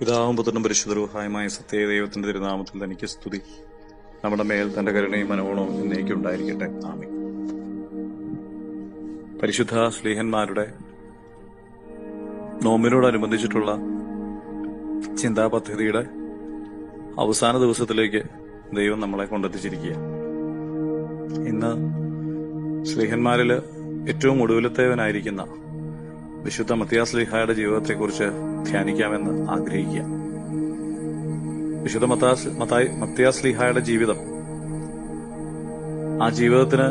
പിതാവും പുത്രനും പരിശുദ്ധരൂഹായമായ സത്യ ദൈവത്തിന്റെ തിരുനാമത്തിൽ തനിക്ക് സ്തുതി. നമ്മുടെ മേൽ തന്റെ കരുണയും മനോഗുണവും എന്നേക്കും ഉണ്ടായിരിക്കട്ടെ ആമി പരിശുദ്ധ സ്ലീഹന്മാരുടെ നോമ്പിനോടനുബന്ധിച്ചിട്ടുള്ള ചിന്താ പദ്ധതിയുടെ അവസാന ദിവസത്തിലേക്ക് ദൈവം നമ്മളെ കൊണ്ടെത്തിച്ചിരിക്കുക ഇന്ന് സ്ലീഹന്മാരിൽ ഏറ്റവും ഒടുവിലത്തേവനായിരിക്കുന്ന വിശുദ്ധ മത്തിയാസ്ലിഹായുടെ ജീവിതത്തെക്കുറിച്ച് ധ്യാനിക്കാമെന്ന് ആഗ്രഹിക്കുക. വിശുദ്ധ മത്താസ് മത്തായി മത്തിയാസ്ലിഹായുടെ ജീവിതം. ആ ജീവിതത്തിന്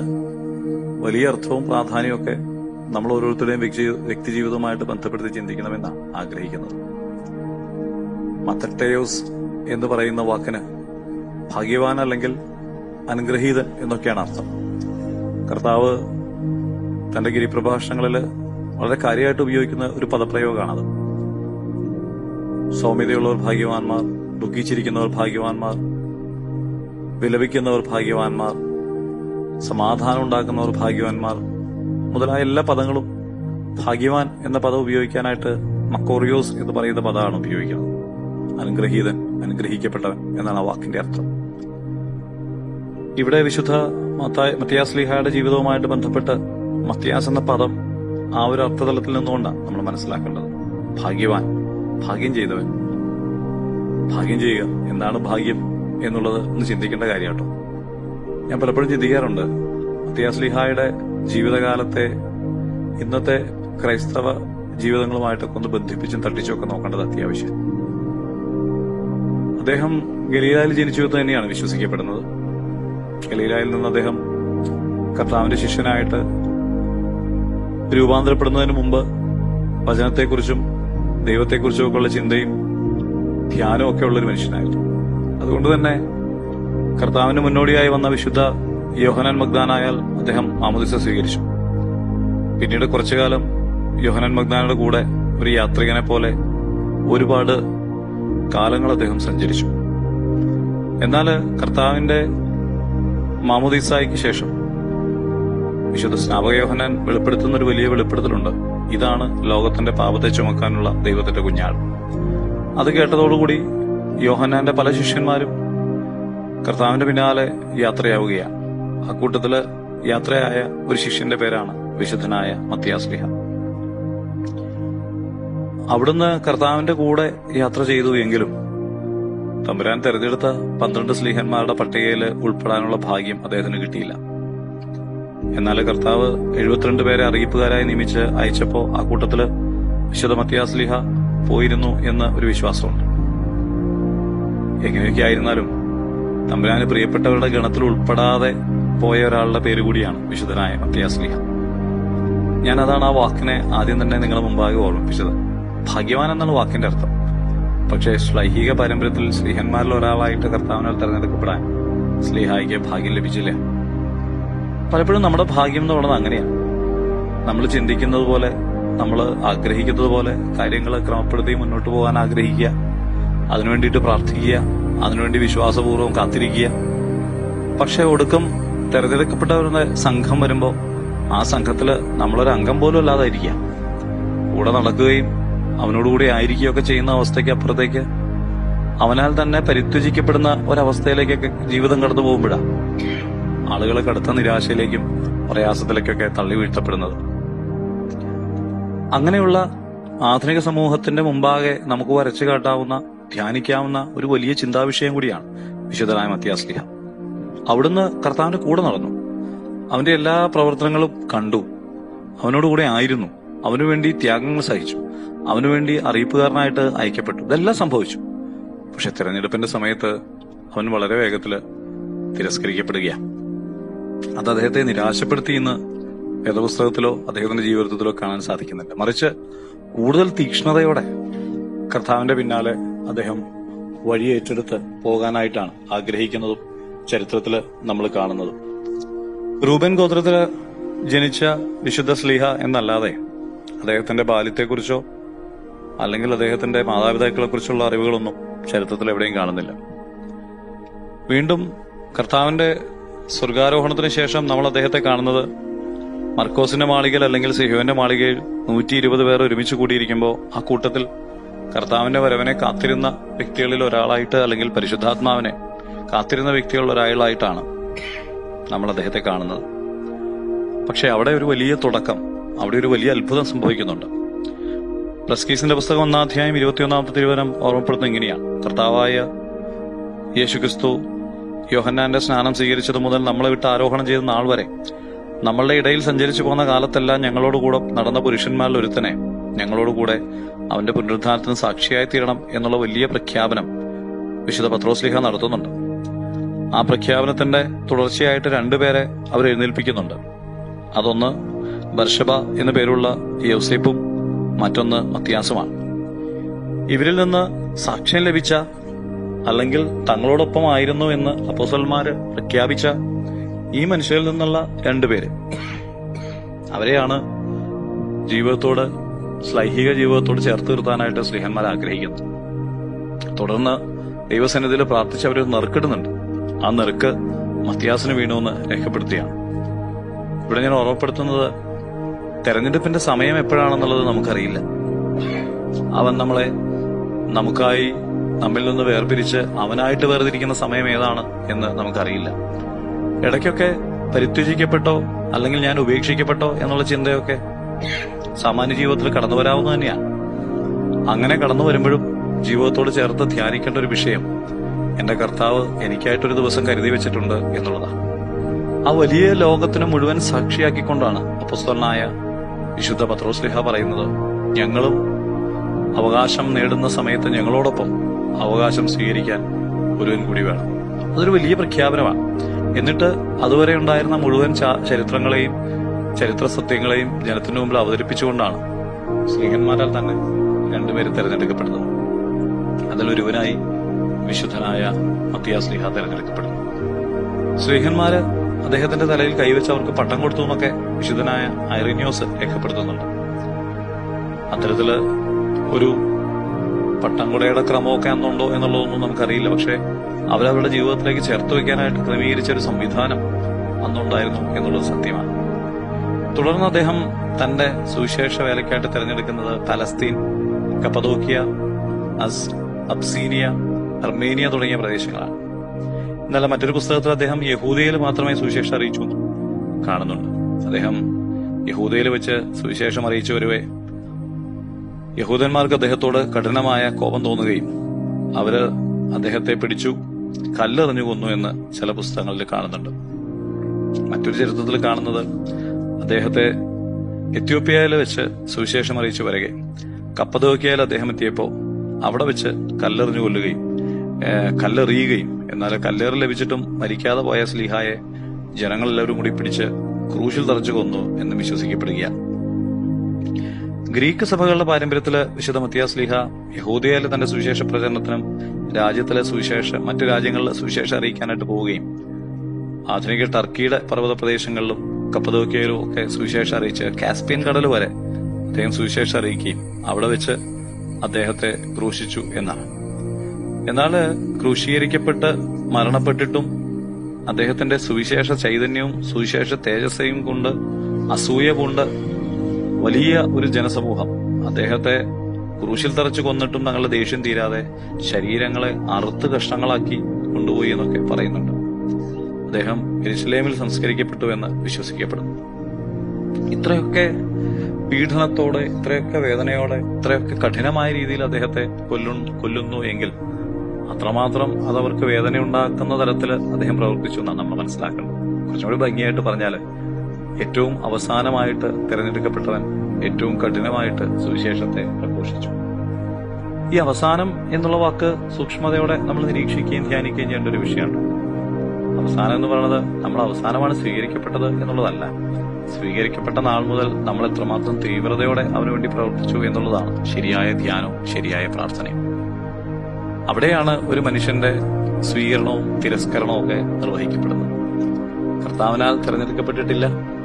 വലിയ അർത്ഥവും പ്രാധാന്യവും ഒക്കെ നമ്മൾ ഓരോരുത്തരുടെയും വ്യക്തി ജീവിതവുമായിട്ട് ബന്ധപ്പെടുത്തി ചിന്തിക്കണമെന്നാണ് ആഗ്രഹിക്കുന്നത് മത്തട്ടയോസ് എന്ന് പറയുന്ന വാക്കിന് ഭാഗ്യവാൻ അല്ലെങ്കിൽ അനുഗ്രഹീതൻ എന്നൊക്കെയാണ് അർത്ഥം. കർത്താവ് തന്റെ ഗിരിപ്രഭാഷണങ്ങളിൽ വളരെ കാര്യമായിട്ട് ഉപയോഗിക്കുന്ന ഒരു പദപ്രയോഗമാണത് സൗമ്യതയുള്ളവർ ഭാഗ്യവാന്മാർ ദുഃഖിച്ചിരിക്കുന്നവർ ഭാഗ്യവാന്മാർ വിലപിക്കുന്നവർ ഭാഗ്യവാന്മാർ സമാധാനം ഉണ്ടാക്കുന്നവർ ഭാഗ്യവാന്മാർ മുതലായ എല്ലാ പദങ്ങളും ഭാഗ്യവാൻ എന്ന പദം ഉപയോഗിക്കാനായിട്ട് മക്കോറിയോസ് എന്ന് പറയുന്ന പദമാണ് ഉപയോഗിക്കുന്നത്. അനുഗ്രഹീതൻ അനുഗ്രഹിക്കപ്പെട്ടവൻ എന്നാണ് ആ വാക്കിന്റെ അർത്ഥം. ഇവിടെ വിശുദ്ധ മത്തായ മത്തിയാസ്ലിഹയുടെ ജീവിതവുമായിട്ട് ബന്ധപ്പെട്ട് മത്തിയാസ് എന്ന പദം ആ ഒരു അർത്ഥതലത്തിൽ നിന്നുകൊണ്ടാണ് നമ്മൾ മനസ്സിലാക്കേണ്ടത്. ഭാഗ്യവാൻ ഭാഗ്യം ചെയ്തവൻ. ഭാഗ്യം ചെയ്യുക എന്താണ് ഭാഗ്യം എന്നുള്ളത് ഒന്ന് ചിന്തിക്കേണ്ട കാര്യം കേട്ടോ ഞാൻ പലപ്പോഴും ചിന്തിക്കാറുണ്ട് അത്യാസ്ലിഹായുടെ ജീവിതകാലത്തെ ഇന്നത്തെ ക്രൈസ്തവ ജീവിതങ്ങളുമായിട്ടൊക്കെ ഒന്ന് ബന്ധിപ്പിച്ചും തട്ടിച്ചുമൊക്കെ നോക്കേണ്ടത് അത്യാവശ്യം. അദ്ദേഹം ഗലീലായിൽ ജനിച്ചു എന്ന് തന്നെയാണ് വിശ്വസിക്കപ്പെടുന്നത്. ഗലീലായിൽ നിന്ന് അദ്ദേഹം കർത്താവിന്റെ ശിഷ്യനായിട്ട് രൂപാന്തരപ്പെടുന്നതിന് മുമ്പ് വചനത്തെക്കുറിച്ചും ദൈവത്തെക്കുറിച്ചും ഒക്കെ ഉള്ള ചിന്തയും ധ്യാനവും ഒക്കെ ഉള്ളൊരു മനുഷ്യനായിരുന്നു. അതുകൊണ്ട് തന്നെ കർത്താവിന് മുന്നോടിയായി വന്ന വിശുദ്ധ യോഹനാൻ മഗ്ദാനായാൽ അദ്ദേഹം മാമുദിസ സ്വീകരിച്ചു. പിന്നീട് കുറച്ചു കാലം യോഹനാൻ മഗ്ദാനയുടെ കൂടെ ഒരു യാത്രികനെ പോലെ ഒരുപാട് കാലങ്ങൾ അദ്ദേഹം സഞ്ചരിച്ചു. എന്നാൽ കർത്താവിന്റെ മാമുദീസായ്ക്ക് ശേഷം വിശുദ്ധ സ്നാപകയോഹനൻ വെളിപ്പെടുത്തുന്ന ഒരു വലിയ വെളിപ്പെടുത്തലുണ്ട്. ഇതാണ് ലോകത്തിന്റെ പാപത്തെ ചുമക്കാനുള്ള ദൈവത്തിന്റെ കുഞ്ഞാൾ അത് കേട്ടതോടുകൂടി യോഹന്നാന്റെ പല ശിഷ്യന്മാരും കർത്താവിന്റെ പിന്നാലെ യാത്രയാവുകയാണ്. ആ കൂട്ടത്തിൽ യാത്രയായ ഒരു ശിഷ്യന്റെ പേരാണ് വിശുദ്ധനായ മത്യാസ്ലിഹ അവിടുന്ന് കർത്താവിന്റെ കൂടെ യാത്ര ചെയ്തു എങ്കിലും തമ്പുരാൻ തെരഞ്ഞെടുത്ത പന്ത്രണ്ട് സ്ലീഹന്മാരുടെ പട്ടികയിൽ ഉൾപ്പെടാനുള്ള ഭാഗ്യം അദ്ദേഹത്തിന് കിട്ടിയില്ല. എന്നാൽ കർത്താവ് എഴുപത്തിരണ്ട് പേരെ അറിയിപ്പുകാരായി നിയമിച്ച് അയച്ചപ്പോ ആ കൂട്ടത്തിൽ വിശുദ്ധ മത്യാസ്ലിഹ പോയിരുന്നു എന്ന് ഒരു വിശ്വാസമുണ്ട്. എങ്ങനെയൊക്കെ ആയിരുന്നാലും തമ്പുരാന് പ്രിയപ്പെട്ടവരുടെ ഗണത്തിൽ ഉൾപ്പെടാതെ പോയ ഒരാളുടെ പേര് കൂടിയാണ് വിശുദ്ധനായ മത്യാസ്ലിഹ ഞാൻ അതാണ് ആ വാക്കിനെ ആദ്യം തന്നെ നിങ്ങളെ മുമ്പാകെ ഓർമ്മിപ്പിച്ചത്. ഭാഗ്യവാൻ എന്നുള്ള വാക്കിന്റെ അർത്ഥം. പക്ഷെ ശ്ലൈഹിക പാരമ്പര്യത്തിൽ സ്ലീഹന്മാരിൽ ഒരാളായിട്ട് കർത്താവിനാൽ തെരഞ്ഞെടുക്കപ്പെടാൻ സ്ലീഹായിക്ക് ഭാഗ്യം ലഭിച്ചില്ല. പലപ്പോഴും നമ്മുടെ ഭാഗ്യം എന്ന് പറയുന്നത് അങ്ങനെയാണ്. നമ്മൾ ചിന്തിക്കുന്നത് പോലെ നമ്മൾ ആഗ്രഹിക്കുന്നത് പോലെ കാര്യങ്ങൾ ക്രമപ്പെടുത്തി മുന്നോട്ട് പോകാൻ ആഗ്രഹിക്കുക അതിനുവേണ്ടിയിട്ട് പ്രാർത്ഥിക്കുക അതിനുവേണ്ടി വിശ്വാസപൂർവം കാത്തിരിക്കുക. പക്ഷെ ഒടുക്കം തെരഞ്ഞെടുക്കപ്പെട്ടവരുടെ സംഘം വരുമ്പോൾ ആ സംഘത്തിൽ നമ്മളൊരു അംഗം പോലും അല്ലാതായിരിക്കുക. കൂടെ നടക്കുകയും അവനോടുകൂടി ആയിരിക്കുകയൊക്കെ ചെയ്യുന്ന അവസ്ഥയ്ക്ക് അപ്പുറത്തേക്ക് അവനാൽ തന്നെ പരിത്യജിക്കപ്പെടുന്ന ഒരവസ്ഥയിലേക്കൊക്കെ ജീവിതം കടന്നു പോകുമ്പോഴാണ് ആളുകളെ കടുത്ത നിരാശയിലേക്കും പ്രയാസത്തിലേക്കൊക്കെ തള്ളി വീഴ്ത്തപ്പെടുന്നത്. അങ്ങനെയുള്ള ആധുനിക സമൂഹത്തിന്റെ മുമ്പാകെ നമുക്ക് വരച്ചു കാട്ടാവുന്ന ധ്യാനിക്കാവുന്ന ഒരു വലിയ ചിന്താവിഷയം കൂടിയാണ് വിശുദ്ധനായ മത്യാസ്ലിഹ അവിടുന്ന് കർത്താവിന്റെ കൂടെ നടന്നു. അവന്റെ എല്ലാ പ്രവർത്തനങ്ങളും കണ്ടു. അവനോടുകൂടെ ആയിരുന്നു. അവനു വേണ്ടി ത്യാഗങ്ങൾ സഹിച്ചു. അവനു വേണ്ടി അറിയിപ്പുകാരനായിട്ട് അയക്കപ്പെട്ടു. ഇതെല്ലാം സംഭവിച്ചു. പക്ഷെ തിരഞ്ഞെടുപ്പിന്റെ സമയത്ത് അവൻ വളരെ വേഗത്തിൽ തിരസ്കരിക്കപ്പെടുകയാണ്. അത് അദ്ദേഹത്തെ നിരാശപ്പെടുത്തി എന്ന് വേദപുസ്തകത്തിലോ അദ്ദേഹത്തിന്റെ ജീവിതത്തിലോ കാണാൻ സാധിക്കുന്നില്ല. മറിച്ച് കൂടുതൽ തീക്ഷ്ണതയോടെ കർത്താവിന്റെ പിന്നാലെ അദ്ദേഹം വഴി ഏറ്റെടുത്ത് പോകാനായിട്ടാണ് ആഗ്രഹിക്കുന്നതും ചരിത്രത്തിൽ നമ്മൾ കാണുന്നതും. റൂബൻ ഗോത്രത്തിൽ ജനിച്ച വിശുദ്ധ സ്ലീഹ എന്നല്ലാതെ അദ്ദേഹത്തിന്റെ ബാല്യത്തെക്കുറിച്ചോ അല്ലെങ്കിൽ അദ്ദേഹത്തിന്റെ മാതാപിതാക്കളെ കുറിച്ചുള്ള അറിവുകളൊന്നും ചരിത്രത്തിൽ എവിടെയും കാണുന്നില്ല. വീണ്ടും കർത്താവിന്റെ സ്വർഗാരോഹണത്തിന് ശേഷം നമ്മൾ അദ്ദേഹത്തെ കാണുന്നത് മർക്കോസിന്റെ മാളികയിൽ അല്ലെങ്കിൽ സിഹോന്റെ മാളികയിൽ നൂറ്റി ഇരുപത് പേർ ഒരുമിച്ച് കൂടിയിരിക്കുമ്പോൾ ആ കൂട്ടത്തിൽ കർത്താവിന്റെ വരവനെ കാത്തിരുന്ന വ്യക്തികളിൽ ഒരാളായിട്ട് അല്ലെങ്കിൽ പരിശുദ്ധാത്മാവിനെ കാത്തിരുന്ന വ്യക്തികളിൽ ഒരാളായിട്ടാണ് നമ്മൾ അദ്ദേഹത്തെ കാണുന്നത്. പക്ഷെ അവിടെ ഒരു വലിയ തുടക്കം അവിടെ ഒരു വലിയ അത്ഭുതം സംഭവിക്കുന്നുണ്ട്. പ്രസ്കീസിന്റെ പുസ്തകം ഒന്നാം അധ്യായം ഇരുപത്തിയൊന്നാമത്തെ തിരുവനം ഓർമ്മപ്പെടുത്തുന്നത് ഇങ്ങനെയാണ്. കർത്താവായ യേശുക്രിസ്തു യോഹന്നാന്റെ സ്നാനം സ്വീകരിച്ചത് മുതൽ നമ്മളെ വിട്ട് ആരോഹണം ചെയ്ത നാൾ വരെ. നമ്മളുടെ ഇടയിൽ സഞ്ചരിച്ചു പോകുന്ന കാലത്തെല്ലാം ഞങ്ങളോടുകൂടെ നടന്ന പുരുഷന്മാരിൽ ഒരുത്തനെ. ഞങ്ങളോടുകൂടെ അവന്റെ പുനരുദ്ധാനത്തിന് സാക്ഷിയായി തീരണം എന്നുള്ള വലിയ പ്രഖ്യാപനം വിശുദ്ധ പത്രോസ്ലിഹ നടത്തുന്നുണ്ട്. ആ പ്രഖ്യാപനത്തിന്റെ തുടർച്ചയായിട്ട് രണ്ടുപേരെ അവർ എഴുന്നേൽപ്പിക്കുന്നുണ്ട്. അതൊന്ന് ബർഷബ എന്ന പേരുള്ള യൗസേപ്പും മറ്റൊന്ന് മത്യാസുമാണ് ഇവരിൽ നിന്ന് സാക്ഷ്യം ലഭിച്ച അല്ലെങ്കിൽ തങ്ങളോടൊപ്പം ആയിരുന്നു എന്ന് അപ്പോസൽമാര് പ്രഖ്യാപിച്ച ഈ മനുഷ്യരിൽ നിന്നുള്ള രണ്ടുപേര് അവരെയാണ് ജീവിതത്തോട് ശ്ലൈഹിക ജീവിതത്തോട് ചേർത്ത് നിർത്താനായിട്ട് സ്ത്രീഹന്മാർ ആഗ്രഹിക്കുന്നത്. തുടർന്ന് ദൈവസന്നിധിയിൽ പ്രാർത്ഥിച്ച് അവർ നെറുക്കിടുന്നുണ്ട്. ആ നെറുക്ക് മത്യാസിന് വീണുവെന്ന് രേഖപ്പെടുത്തിയാണ് ഇവിടെ ഞാൻ ഓർമ്മപ്പെടുത്തുന്നത് തെരഞ്ഞെടുപ്പിന്റെ സമയം എപ്പോഴാണെന്നുള്ളത് നമുക്കറിയില്ല. അവൻ നമ്മളെ നമുക്കായി നമ്മിൽ നിന്ന് വേർപിരിച്ച് അവനായിട്ട് വേർതിരിക്കുന്ന സമയം ഏതാണ് എന്ന് നമുക്കറിയില്ല. ഇടയ്ക്കൊക്കെ പരിത്യജിക്കപ്പെട്ടോ അല്ലെങ്കിൽ ഞാൻ ഉപേക്ഷിക്കപ്പെട്ടോ എന്നുള്ള ചിന്തയൊക്കെ സാമാന്യ ജീവിതത്തിൽ കടന്നു വരാവുന്ന തന്നെയാണ് അങ്ങനെ കടന്നു വരുമ്പോഴും ജീവിതത്തോട് ചേർത്ത് ധ്യാനിക്കേണ്ട ഒരു വിഷയം എന്റെ കർത്താവ് എനിക്കായിട്ടൊരു ദിവസം കരുതി വെച്ചിട്ടുണ്ട് എന്നുള്ളതാണ് ആ വലിയ ലോകത്തിന് മുഴുവൻ സാക്ഷിയാക്കിക്കൊണ്ടാണ് അപ്പസ്തോലനായ വിശുദ്ധ പത്രോസ്ലിഹ പറയുന്നത്. ഞങ്ങളും അവകാശം നേടുന്ന സമയത്ത് ഞങ്ങളോടൊപ്പം അവകാശം സ്വീകരിക്കാൻ ഒരുവൻ കൂടി വേണം. അതൊരു വലിയ പ്രഖ്യാപനമാണ്. എന്നിട്ട് അതുവരെ ഉണ്ടായിരുന്ന മുഴുവൻ ചരിത്രങ്ങളെയും ചരിത്ര സത്യങ്ങളെയും ജനത്തിനു മുമ്പിൽ അവതരിപ്പിച്ചുകൊണ്ടാണ് സ്നേഹന്മാരാൽ തന്നെ രണ്ടുപേരും തെരഞ്ഞെടുക്കപ്പെടുന്നത് അതിലൊരുവനായി വിശുദ്ധനായ മത്തിയാസ്ലിഹ തെരഞ്ഞെടുക്കപ്പെടുന്നു. സ്ത്രീഹന്മാര് അദ്ദേഹത്തിന്റെ തലയിൽ കൈവച്ച് അവർക്ക് പട്ടം കൊടുത്തു എന്നൊക്കെ വിശുദ്ധനായ ഐറിനിയോസ് രേഖപ്പെടുത്തുന്നുണ്ട്. അത്തരത്തിൽ ഒരു പട്ടംകുടയുടെ ക്രമമൊക്കെ അന്നുണ്ടോ എന്നുള്ളതൊന്നും നമുക്കറിയില്ല. പക്ഷെ അവരവരുടെ ജീവിതത്തിലേക്ക് ചേർത്ത് വെക്കാനായിട്ട് ക്രമീകരിച്ച ഒരു സംവിധാനം അന്നുണ്ടായിരുന്നു എന്നുള്ളത് സത്യമാണ്. തുടർന്ന് അദ്ദേഹം തന്റെ സുവിശേഷ വേലയ്ക്കായിട്ട് തിരഞ്ഞെടുക്കുന്നത് പലസ്തീൻ കപ്പദോക്കിയ അസ് അബ്സീനിയ അർമേനിയ തുടങ്ങിയ പ്രദേശങ്ങളാണ്. എന്നാൽ മറ്റൊരു പുസ്തകത്തിൽ അദ്ദേഹം യഹൂദയിൽ മാത്രമേ സുവിശേഷം അറിയിച്ചു കാണുന്നുണ്ട്. അദ്ദേഹം യഹൂദയിൽ വെച്ച് സുവിശേഷം അറിയിച്ചു വരുവേ യഹൂദന്മാർക്ക് അദ്ദേഹത്തോട് കഠിനമായ കോപം തോന്നുകയും അവർ അദ്ദേഹത്തെ പിടിച്ചു കല്ലെറിഞ്ഞു കൊന്നു എന്ന് ചില പുസ്തകങ്ങളിൽ കാണുന്നുണ്ട്. മറ്റൊരു ചരിത്രത്തിൽ കാണുന്നത് അദ്ദേഹത്തെ എത്യോപ്യയിൽ വെച്ച് സുവിശേഷം അറിയിച്ചു വരികയും കപ്പതോക്കിയയിൽ അദ്ദേഹം എത്തിയപ്പോൾ അവിടെ വെച്ച് കല്ലെറിഞ്ഞു കൊല്ലുകയും കല്ലെറിയുകയും എന്നാൽ കല്ലേറ് ലഭിച്ചിട്ടും മരിക്കാതെ പോയ സ്ലീഹായെ ജനങ്ങളെല്ലാവരും കൂടി പിടിച്ച് ക്രൂശിൽ തറച്ചു കൊന്നു എന്ന് വിശ്വസിക്കപ്പെടുകയാണ്. ഗ്രീക്ക് സഭകളുടെ പാരമ്പര്യത്തിൽ വിശുദ്ധ മത്തിയാസ്ലിഹ യഹൂദയിലെ തന്റെ സുവിശേഷ പ്രചരണത്തിനും രാജ്യത്തിലെ സുവിശേഷ മറ്റു രാജ്യങ്ങളിലെ സുവിശേഷം അറിയിക്കാനായിട്ട് പോവുകയും ആധുനിക ടർക്കിയുടെ പർവത പ്രദേശങ്ങളിലും കപ്പതോക്കിയയിലും ഒക്കെ സുവിശേഷം അറിയിച്ച് കാസ്പിയൻ കടൽ വരെ അദ്ദേഹം സുവിശേഷം അറിയിക്കുകയും അവിടെ വെച്ച് അദ്ദേഹത്തെ ക്രൂശിച്ചു എന്നാണ്. എന്നാൽ ക്രൂശീകരിക്കപ്പെട്ട് മരണപ്പെട്ടിട്ടും അദ്ദേഹത്തിന്റെ സുവിശേഷ ചൈതന്യവും സുവിശേഷ തേജസ്സയും കൊണ്ട് അസൂയ കൊണ്ട് വലിയ ഒരു ജനസമൂഹം. അദ്ദേഹത്തെ ക്രൂശിൽ തറച്ചു കൊന്നിട്ടും തങ്ങളുടെ ദേഷ്യം തീരാതെ ശരീരങ്ങളെ അറുത്ത് കഷ്ണങ്ങളാക്കി കൊണ്ടുപോയി എന്നൊക്കെ പറയുന്നുണ്ട്. അദ്ദേഹം എരുസലേമിൽ സംസ്കരിക്കപ്പെട്ടു എന്ന് വിശ്വസിക്കപ്പെടുന്നു. ഇത്രയൊക്കെ പീഡനത്തോടെ ഇത്രയൊക്കെ വേദനയോടെ ഇത്രയൊക്കെ കഠിനമായ രീതിയിൽ അദ്ദേഹത്തെ കൊല്ലു കൊല്ലുന്നു എങ്കിൽ അത്രമാത്രം അതവർക്ക് വേദന ഉണ്ടാക്കുന്ന തരത്തിൽ അദ്ദേഹം പ്രവർത്തിച്ചു എന്നാണ് നമ്മൾ മനസ്സിലാക്കേണ്ടത്. കുറച്ചുകൂടി ഭംഗിയായിട്ട് പറഞ്ഞാൽ ഏറ്റവും അവസാനമായിട്ട് തിരഞ്ഞെടുക്കപ്പെട്ടവൻ ഏറ്റവും കഠിനമായിട്ട് സുവിശേഷത്തെ പ്രഘോഷിച്ചു. ഈ അവസാനം എന്നുള്ള വാക്ക് സൂക്ഷ്മതയോടെ നമ്മൾ നിരീക്ഷിക്കുകയും ധ്യാനിക്കുകയും ചെയ്യേണ്ട ഒരു വിഷയമാണ് അവസാനം എന്ന് പറയുന്നത് നമ്മൾ അവസാനമാണ് സ്വീകരിക്കപ്പെട്ടത് എന്നുള്ളതല്ല. സ്വീകരിക്കപ്പെട്ട നാൾ മുതൽ നമ്മൾ എത്രമാത്രം തീവ്രതയോടെ അവന് വേണ്ടി പ്രവർത്തിച്ചു എന്നുള്ളതാണ് ശരിയായ ധ്യാനവും ശരിയായ പ്രാർത്ഥനയും. അവിടെയാണ് ഒരു മനുഷ്യന്റെ സ്വീകരണവും തിരസ്കരണവും ഒക്കെ നിർവഹിക്കപ്പെടുന്നത്. കർത്താവിനാൽ തിരഞ്ഞെടുക്കപ്പെട്ടിട്ടില്ല.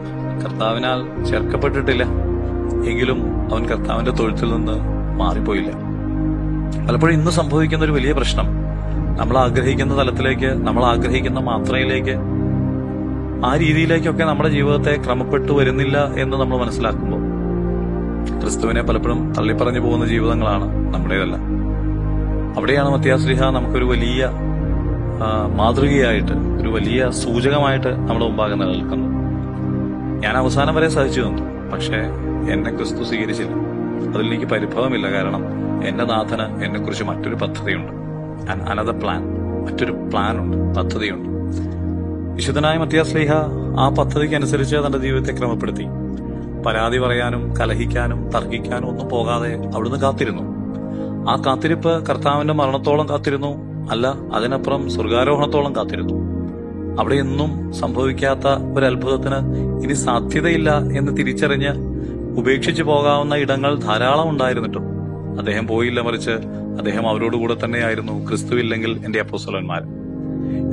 കർത്താവിനാൽ ചേർക്കപ്പെട്ടിട്ടില്ല. എങ്കിലും അവൻ കർത്താവിന്റെ തൊഴുത്തിൽ നിന്ന് മാറിപ്പോയില്ല. പലപ്പോഴും ഇന്ന് സംഭവിക്കുന്ന ഒരു വലിയ പ്രശ്നം. നമ്മൾ ആഗ്രഹിക്കുന്ന തലത്തിലേക്ക് നമ്മൾ ആഗ്രഹിക്കുന്ന മാത്രയിലേക്ക് ആ രീതിയിലേക്കൊക്കെ നമ്മുടെ ജീവിതത്തെ ക്രമപ്പെട്ടു വരുന്നില്ല എന്ന് നമ്മൾ മനസ്സിലാക്കുമ്പോൾ ക്രിസ്തുവിനെ പലപ്പോഴും തള്ളിപ്പറഞ്ഞു പോകുന്ന ജീവിതങ്ങളാണ് നമ്മുടേതല്ല. അവിടെയാണ് മത്യാശ്രീഹ നമുക്കൊരു വലിയ മാതൃകയായിട്ട് ഒരു വലിയ സൂചകമായിട്ട് നമ്മുടെ മുമ്പാകെ നിലനിൽക്കുന്നു ഞാൻ അവസാനം വരെ സഹിച്ചു നിന്നു പക്ഷേ എന്നെ ക്രിസ്തു സ്വീകരിച്ചില്ല. അതിൽ എനിക്ക് പരിഭവമില്ല കാരണം എന്റെ നാഥന് എന്നെ കുറിച്ച് മറ്റൊരു പദ്ധതിയുണ്ട്. അനദർ പ്ലാൻ മറ്റൊരു പ്ലാൻ ഉണ്ട്. പദ്ധതിയുണ്ട്. വിശുദ്ധനായ മത്യാസ്ലീഹ ആ പദ്ധതിക്ക് അനുസരിച്ച് തന്റെ ജീവിതത്തെ ക്രമപ്പെടുത്തി. പരാതി പറയാനും കലഹിക്കാനും തർക്കിക്കാനും ഒന്നും പോകാതെ അവിടുന്ന് കാത്തിരുന്നു. ആ കാത്തിരിപ്പ് കർത്താവിന്റെ മരണത്തോളം കാത്തിരുന്നു. അല്ല അതിനപ്പുറം സ്വർഗാരോഹണത്തോളം കാത്തിരുന്നു. അവിടെ എന്നും സംഭവിക്കാത്ത ഒരു അത്ഭുതത്തിന് ഇനി സാധ്യതയില്ല എന്ന് തിരിച്ചറിഞ്ഞ് ഉപേക്ഷിച്ചു പോകാവുന്ന ഇടങ്ങൾ ധാരാളം ഉണ്ടായിരുന്നിട്ടും അദ്ദേഹം പോയില്ല മറിച്ച് അദ്ദേഹം അവരോടുകൂടെ തന്നെയായിരുന്നു. ക്രിസ്തു ഇല്ലെങ്കിൽ എന്റെ അപ്പോസ്തലന്മാർ.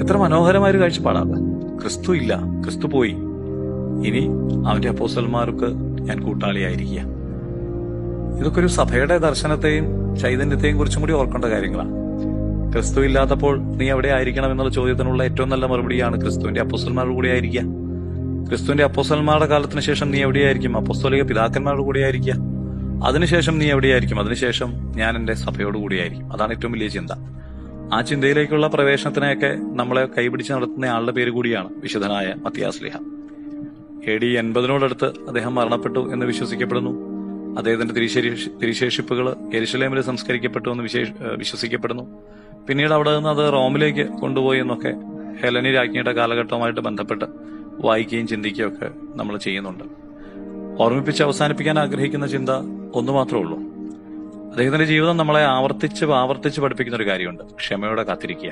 എത്ര മനോഹരമായ ഒരു കാഴ്ചപ്പാടാണ് ക്രിസ്തു ഇല്ല ക്രിസ്തു പോയി. ഇനി അവന്റെ അപ്പോസ്തലന്മാർക്ക് ഞാൻ കൂട്ടാളിയായിരിക്കുക. ഇതൊക്കെ ഒരു സഭയുടെ ദർശനത്തെയും ചൈതന്യത്തെയും കുറിച്ചും കൂടി ഓർക്കേണ്ട കാര്യങ്ങളാണ്. ക്രിസ്തു ഇല്ലാത്തപ്പോൾ നീ എവിടെ ആയിരിക്കണം എന്നുള്ള ചോദ്യത്തിനുള്ള ഏറ്റവും നല്ല മറുപടിയാണ് ക്രിസ്തുവിന്റെ അപ്പോസ്റ്റന്മാരുടെ കൂടെ ആയിരിക്കുക. ക്രിസ്തുവിന്റെ അപ്പോസ്റ്റന്മാരുടെ കാലത്തിന് ശേഷം നീ എവിടെയായിരിക്കും? അപ്പോസ്തോലിക പിതാക്കന്മാരുടെ കൂടെ ആയിരിക്കുക. അതിനുശേഷം നീ എവിടെയായിരിക്കും? അതിനുശേഷം ഞാൻ എന്റെ സഭയോട് കൂടിയായിരിക്കും അതാണ് ഏറ്റവും വലിയ ചിന്ത. ആ ചിന്തയിലേക്കുള്ള പ്രവേശനത്തിനെയൊക്കെ നമ്മളെ കൈപിടിച്ച് നടത്തുന്ന ആളുടെ പേര് കൂടിയാണ് വിശുദ്ധനായ മത്തിയാസ്ലിഹ എ ഡി എൺപതിനോടടുത്ത് അദ്ദേഹം മരണപ്പെട്ടു എന്ന് വിശ്വസിക്കപ്പെടുന്നു. അദ്ദേഹത്തിന്റെ തിരിശേഷി തിരിശേഷിപ്പുകൾ എരിശലേമിൽ സംസ്കരിക്കപ്പെട്ടു എന്ന് വിശേഷ വിശ്വസിക്കപ്പെടുന്നു. പിന്നീട് അവിടെ നിന്ന് അത് റോമിലേക്ക് കൊണ്ടുപോയി എന്നൊക്കെ ഹെലനി രാജ്ഞിയുടെ കാലഘട്ടവുമായിട്ട് ബന്ധപ്പെട്ട് വായിക്കുകയും ചിന്തിക്കുകയും ഒക്കെ നമ്മൾ ചെയ്യുന്നുണ്ട്. ഓർമ്മിപ്പിച്ച് അവസാനിപ്പിക്കാൻ ആഗ്രഹിക്കുന്ന ചിന്ത ഒന്നു മാത്രമേ ഉള്ളൂ. അദ്ദേഹത്തിന്റെ ജീവിതം നമ്മളെ ആവർത്തിച്ച് ആവർത്തിച്ച് പഠിപ്പിക്കുന്ന ഒരു കാര്യമുണ്ട്. ക്ഷമയോടെ കാത്തിരിക്കുക.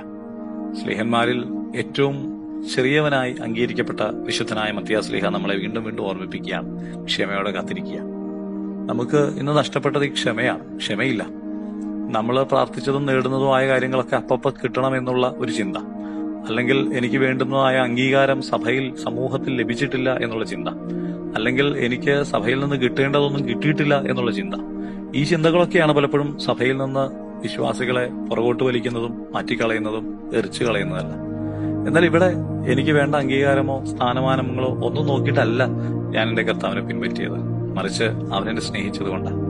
സ്ലേഹന്മാരിൽ ഏറ്റവും ചെറിയവനായി അംഗീകരിക്കപ്പെട്ട വിശുദ്ധനായ മത്തിയാസ്ലിഹ നമ്മളെ വീണ്ടും വീണ്ടും ഓർമ്മിപ്പിക്കുകയാണ്. ക്ഷമയോടെ കാത്തിരിക്കുക. നമുക്ക് ഇന്ന് നഷ്ടപ്പെട്ടത് ഈ ക്ഷമയാണ്. ക്ഷമയില്ല. നമ്മൾ പ്രാർത്ഥിച്ചതും നേടുന്നതുമായ കാര്യങ്ങളൊക്കെ അപ്പപ്പ കിട്ടണം എന്നുള്ള ഒരു ചിന്ത. അല്ലെങ്കിൽ എനിക്ക് വേണ്ടുന്നതായ അംഗീകാരം സഭയിൽ സമൂഹത്തിൽ ലഭിച്ചിട്ടില്ല എന്നുള്ള ചിന്ത. അല്ലെങ്കിൽ എനിക്ക് സഭയിൽ നിന്ന് കിട്ടേണ്ടതൊന്നും കിട്ടിയിട്ടില്ല എന്നുള്ള ചിന്ത. ഈ ചിന്തകളൊക്കെയാണ് പലപ്പോഴും സഭയിൽ നിന്ന് വിശ്വാസികളെ പുറകോട്ട് വലിക്കുന്നതും മാറ്റിക്കളയുന്നതും എറിച്ചു കളയുന്നതല്ല. എന്നാൽ ഇവിടെ എനിക്ക് വേണ്ട അംഗീകാരമോ സ്ഥാനമാനങ്ങളോ ഒന്നും നോക്കിയിട്ടല്ല ഞാൻ എന്റെ കർത്താവിനെ പിൻപറ്റിയത്. മറിച്ച് അവനെന്നെ എന്നെ സ്നേഹിച്ചത് കൊണ്ടാണ്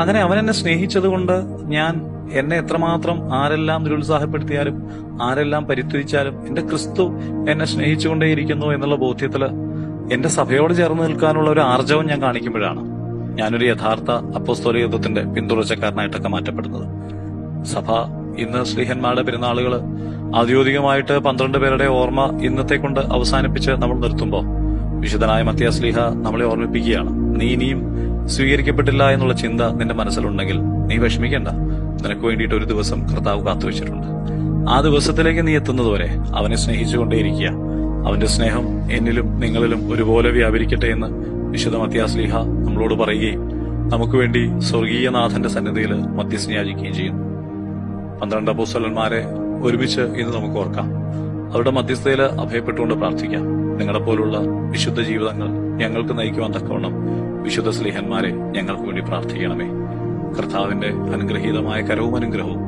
അങ്ങനെ അവൻ എന്നെ സ്നേഹിച്ചതുകൊണ്ട് ഞാൻ എന്നെ എത്രമാത്രം ആരെല്ലാം നിരുത്സാഹപ്പെടുത്തിയാലും ആരെല്ലാം പരിത്തിരിച്ചാലും എന്റെ ക്രിസ്തു എന്നെ സ്നേഹിച്ചുകൊണ്ടേയിരിക്കുന്നു എന്നുള്ള ബോധ്യത്തിൽ എന്റെ സഭയോട് ചേർന്ന് നിൽക്കാനുള്ള ഒരു ആർജവം ഞാൻ കാണിക്കുമ്പോഴാണ് ഞാനൊരു യഥാർത്ഥ അപ്പോസ്തോലികത്വത്തിന്റെ പിന്തുടർച്ചക്കാരനായിട്ടൊക്കെ മാറ്റപ്പെടുന്നത്. സഭ ഇന്ന് ശ്രീഹന്മാരുടെ പെരുന്നാളുകൾ ഔദ്യോഗികമായിട്ട് പന്ത്രണ്ട് പേരുടെ ഓർമ്മ ഇന്നത്തെ കൊണ്ട് അവസാനിപ്പിച്ച് നമ്മൾ നിർത്തുമ്പോൾ വിശുദ്ധനായ മത്യാസ്ലീഹ നമ്മളെ ഓർമ്മിപ്പിക്കുകയാണ്. നീ ഇനിയും സ്വീകരിക്കപ്പെട്ടില്ല എന്നുള്ള ചിന്ത നിന്റെ മനസ്സിലുണ്ടെങ്കിൽ നീ വിഷമിക്കണ്ട. നിനക്ക് വേണ്ടിയിട്ട് ഒരു ദിവസം കർത്താവ് കാത്തുവച്ചിട്ടുണ്ട് ആ ദിവസത്തിലേക്ക് നീ എത്തുന്നതുവരെ അവനെ സ്നേഹിച്ചുകൊണ്ടേയിരിക്കുക. അവന്റെ സ്നേഹം എന്നിലും നിങ്ങളിലും ഒരുപോലെ വ്യാപരിക്കട്ടെ എന്ന് വിശുദ്ധ മത്യാസ്ലീഹ നമ്മളോട് പറയുകയും നമുക്ക് വേണ്ടി സ്വർഗീയനാഥന്റെ സന്നിധിയിൽ മധ്യസ്ഥ ചെയ്യുന്നു. പന്ത്രണ്ട് അപ്പോസ്തലന്മാരെ ഒരുമിച്ച് ഇന്ന് നമുക്ക് ഓർക്കാം. അവരുടെ മധ്യസ്ഥയിൽ അഭയപ്പെട്ടുകൊണ്ട് പ്രാർത്ഥിക്കാം. നിങ്ങളെ പോലുള്ള വിശുദ്ധ ജീവിതങ്ങൾ ഞങ്ങൾക്ക് നയിക്കുവാൻ തക്കവണ്ണം വിശുദ്ധ സ്നേഹന്മാരെ ഞങ്ങൾക്ക് വേണ്ടി പ്രാർത്ഥിക്കണമേ. കർത്താവിന്റെ അനുഗ്രഹീതമായ കരവും അനുഗ്രഹവും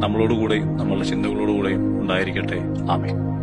നമ്മളോടുകൂടെയും നമ്മളുടെ ചിന്തകളോടുകൂടെയും ഉണ്ടായിരിക്കട്ടെ. ആമേ